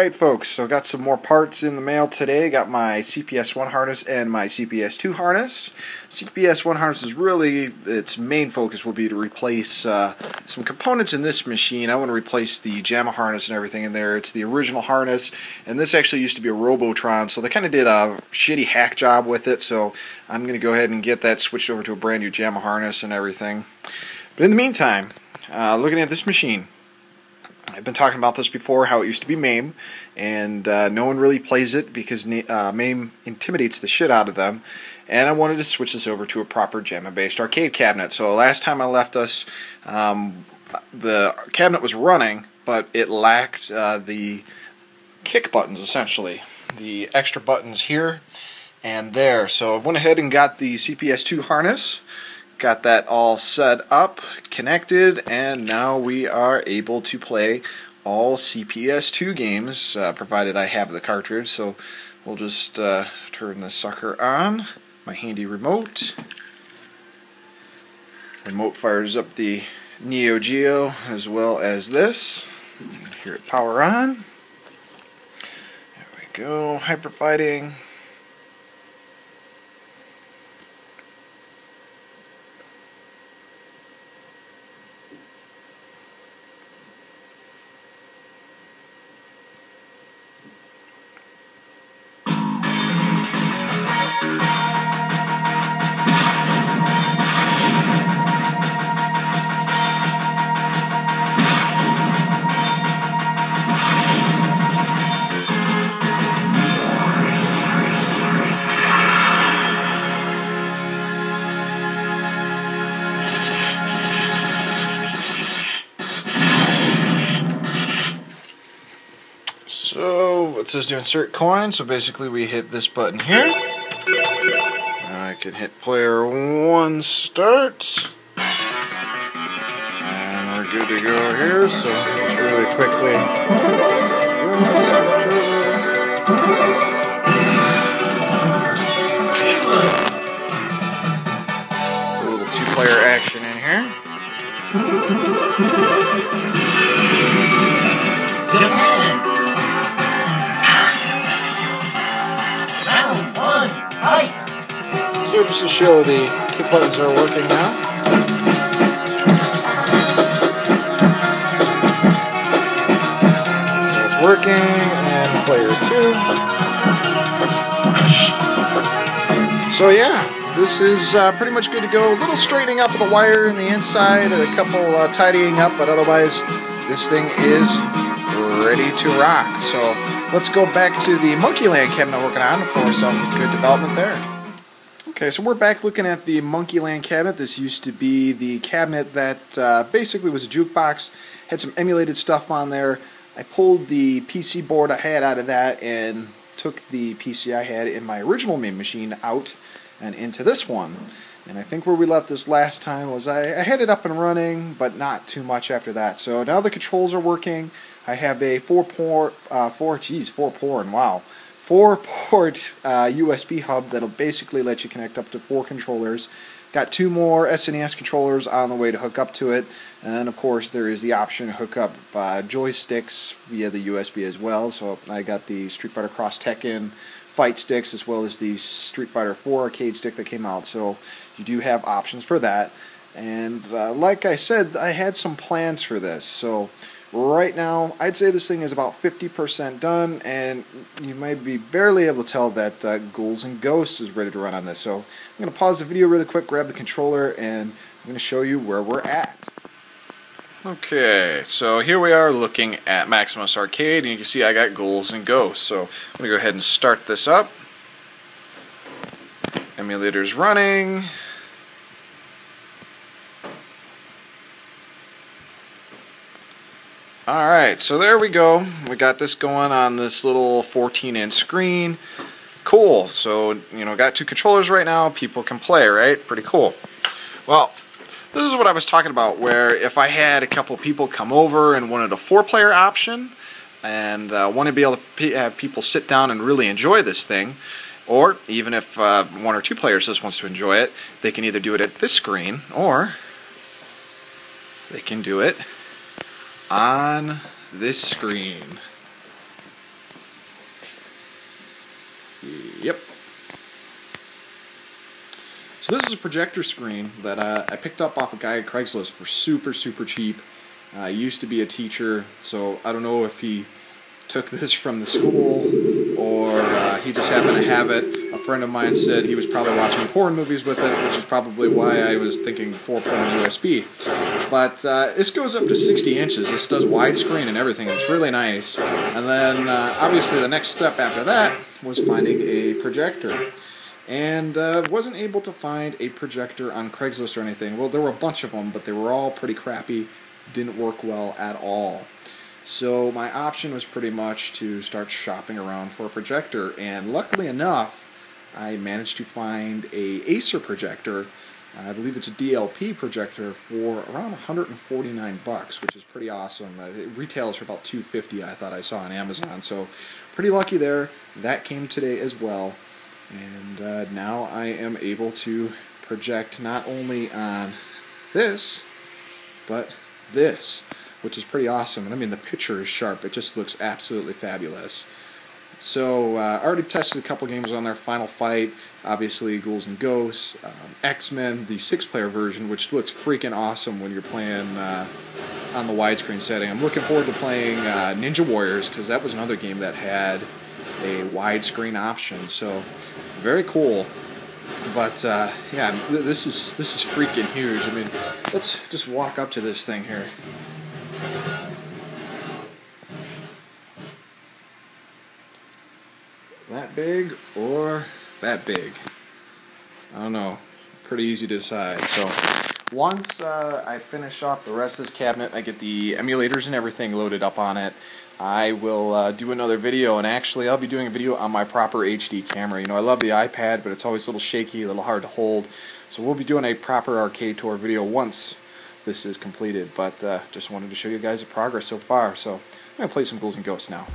Alright folks, so got some more parts in the mail today. Got my CPS-1 harness and my CPS-2 harness. CPS-1 harness is really, its main focus will be to replace uh, some components in this machine. I want to replace the JAMMA harness and everything in there. It's the original harness, and this actually used to be a Robotron, so they kind of did a shitty hack job with it, so I'm going to go ahead and get that switched over to a brand new JAMMA harness and everything. But in the meantime, uh, looking at this machine, I've been talking about this before, how it used to be MAME, and uh, no one really plays it because uh, MAME intimidates the shit out of them. And I wanted to switch this over to a proper JAMMA-based arcade cabinet. So last time I left us, um, the cabinet was running, but it lacked uh, the kick buttons, essentially. The extra buttons here and there. So I went ahead and got the CPS2 harness got that all set up, connected, and now we are able to play all CPS2 games, uh, provided I have the cartridge. So we'll just uh, turn the sucker on, my handy remote. Remote fires up the Neo Geo as well as this. Here it power on. There we go, hyper it says to insert coin, so basically we hit this button here. I can hit player one start. And we're good to go here, so just really quickly. A little two player action in here. To show the kick buttons are working now. It's working, and player two. So yeah, this is uh, pretty much good to go. A little straightening up of the wire in the inside, a couple uh, tidying up, but otherwise this thing is ready to rock. So let's go back to the Monkeyland cabinet working on for some good development there. Okay, so we're back looking at the Monkeyland cabinet. This used to be the cabinet that uh, basically was a jukebox, had some emulated stuff on there. I pulled the PC board I had out of that and took the PC I had in my original main machine out and into this one. And I think where we left this last time was I, I had it up and running, but not too much after that. So now the controls are working. I have a four port, uh, four, geez, four port, wow four port uh, USB hub that'll basically let you connect up to four controllers. Got two more SNES controllers on the way to hook up to it, and of course there is the option to hook up uh, joysticks via the USB as well. So I got the Street Fighter Cross Tekken fight sticks as well as the Street Fighter 4 arcade stick that came out. So you do have options for that. And uh, like I said, I had some plans for this. So Right now, I'd say this thing is about 50% done, and you might be barely able to tell that uh, Ghouls and Ghosts is ready to run on this. So I'm going to pause the video really quick, grab the controller, and I'm to show you where we're at. Okay, so here we are looking at Maximus Arcade, and you can see I got Ghouls and Ghosts. So I'm to go ahead and start this up. Emulator's running. Alright, so there we go. We got this going on this little 14 inch screen. Cool. So, you know, got two controllers right now. People can play, right? Pretty cool. Well, this is what I was talking about, where if I had a couple people come over and wanted a four player option, and uh, want to be able to have people sit down and really enjoy this thing, or even if uh, one or two players just wants to enjoy it, they can either do it at this screen, or they can do it on this screen. Yep. So this is a projector screen that uh, I picked up off a guy at Craigslist for super, super cheap. Uh, I used to be a teacher, so I don't know if he took this from the school or uh, he just happened to have it. A friend of mine said he was probably watching porn movies with it, which is probably why I was thinking 4.0 USB. But uh, this goes up to 60 inches. This does widescreen and everything. It's really nice. And then uh, obviously the next step after that was finding a projector and uh, wasn't able to find a projector on Craigslist or anything. Well, there were a bunch of them, but they were all pretty crappy, didn't work well at all. So my option was pretty much to start shopping around for a projector, and luckily enough, I managed to find a Acer projector. I believe it's a DLP projector for around 149 bucks, which is pretty awesome. Uh, it retails for about 250. I thought I saw on Amazon, so pretty lucky there. That came today as well. And uh, now I am able to project not only on this, but this, which is pretty awesome. And I mean, the picture is sharp. It just looks absolutely fabulous. So uh, I already tested a couple games on there Final Fight, obviously Ghouls and Ghosts, um, X-Men, the six-player version, which looks freaking awesome when you're playing uh, on the widescreen setting. I'm looking forward to playing uh, Ninja Warriors because that was another game that had a widescreen option. So very cool. But uh, yeah, th this is this is freaking huge. I mean, let's just walk up to this thing here. That big or that big? I don't know. Pretty easy to decide. So once uh, I finish off the rest of this cabinet, I get the emulators and everything loaded up on it. I will uh, do another video, and actually I'll be doing a video on my proper HD camera. You know, I love the iPad, but it's always a little shaky, a little hard to hold. So we'll be doing a proper arcade tour video once this is completed, but uh, just wanted to show you guys the progress so far. So I'm going to play some Ghouls and Ghosts now.